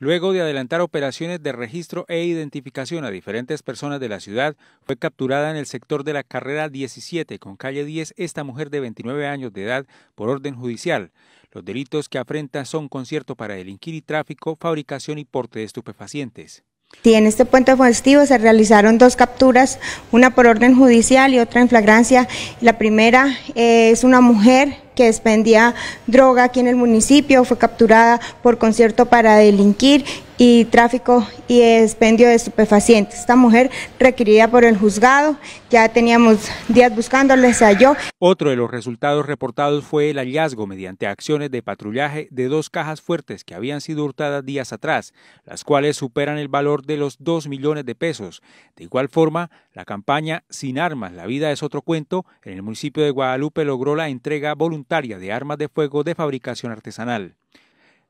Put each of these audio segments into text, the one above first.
Luego de adelantar operaciones de registro e identificación a diferentes personas de la ciudad, fue capturada en el sector de la carrera 17 con calle 10 esta mujer de 29 años de edad por orden judicial. Los delitos que afrenta son concierto para delinquir y tráfico, fabricación y porte de estupefacientes. Sí, en este puente festivo se realizaron dos capturas, una por orden judicial y otra en flagrancia. La primera es una mujer que expendía droga aquí en el municipio, fue capturada por concierto para delinquir y tráfico y expendio de estupefacientes. Esta mujer requerida por el juzgado, ya teníamos días buscándola, se halló. Otro de los resultados reportados fue el hallazgo mediante acciones de patrullaje de dos cajas fuertes que habían sido hurtadas días atrás, las cuales superan el valor de los 2 millones de pesos. De igual forma, la campaña Sin Armas, la vida es otro cuento, en el municipio de Guadalupe logró la entrega voluntaria de armas de fuego de fabricación artesanal.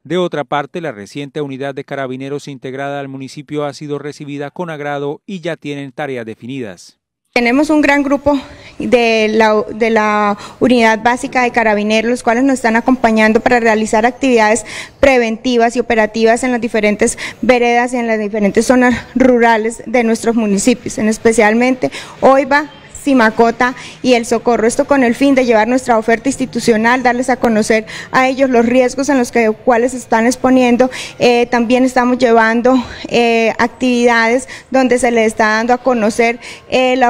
De otra parte, la reciente unidad de carabineros integrada al municipio ha sido recibida con agrado y ya tienen tareas definidas. Tenemos un gran grupo de la, unidad básica de carabineros, los cuales nos están acompañando para realizar actividades preventivas y operativas en las diferentes veredas y en las diferentes zonas rurales de nuestros municipios, en especialmente va Y El Socorro. Esto con el fin de llevar nuestra oferta institucional, darles a conocer a ellos los riesgos en los que, cuales están exponiendo. Eh, también estamos llevando eh, actividades donde se les está dando a conocer eh,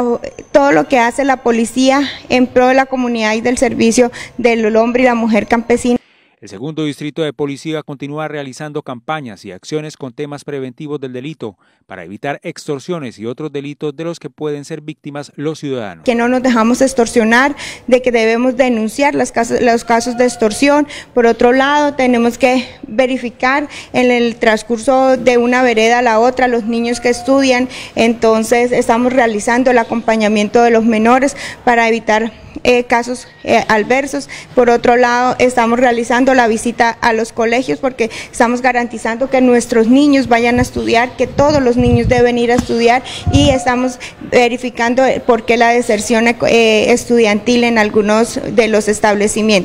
todo lo que hace la policía en pro de la comunidad y del servicio del hombre y la mujer campesina. El segundo distrito de policía continúa realizando campañas y acciones con temas preventivos del delito para evitar extorsiones y otros delitos de los que pueden ser víctimas los ciudadanos. Que no nos dejamos extorsionar, de que debemos denunciar los casos, de extorsión. Por otro lado, tenemos que verificar en el transcurso de una vereda a la otra los niños que estudian. Entonces, estamos realizando el acompañamiento de los menores para evitar eh, casos eh, adversos. Por otro lado, estamos realizando la visita a los colegios porque estamos garantizando que nuestros niños vayan a estudiar, que todos los niños deben ir a estudiar y estamos verificando por qué la deserción eh, estudiantil en algunos de los establecimientos.